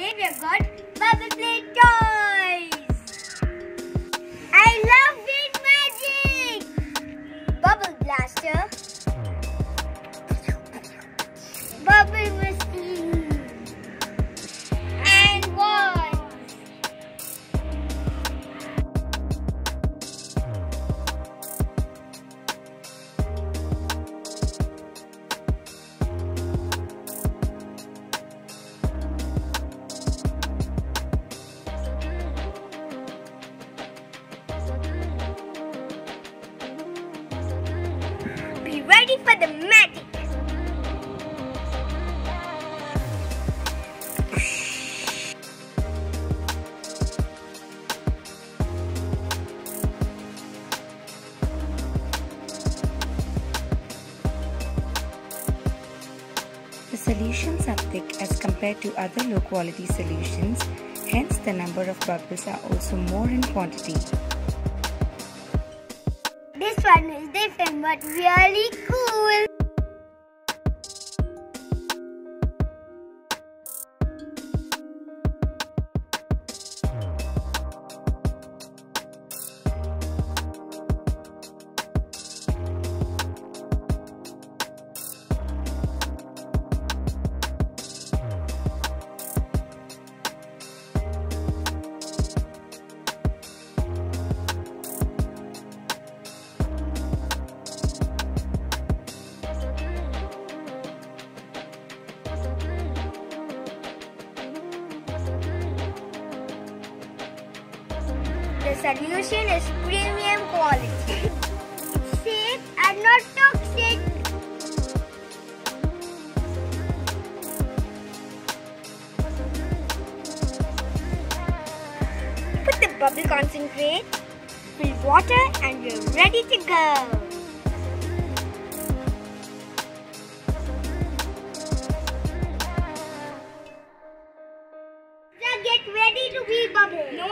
Today we have got ready for the magic. The solutions are thick as compared to other low quality solutions, hence the number of bubbles are also more in quantity. But really cool. solution is premium quality. Safe and not toxic. Put the bubble concentrate, fill water and you're ready to go. get ready to be bubble. No,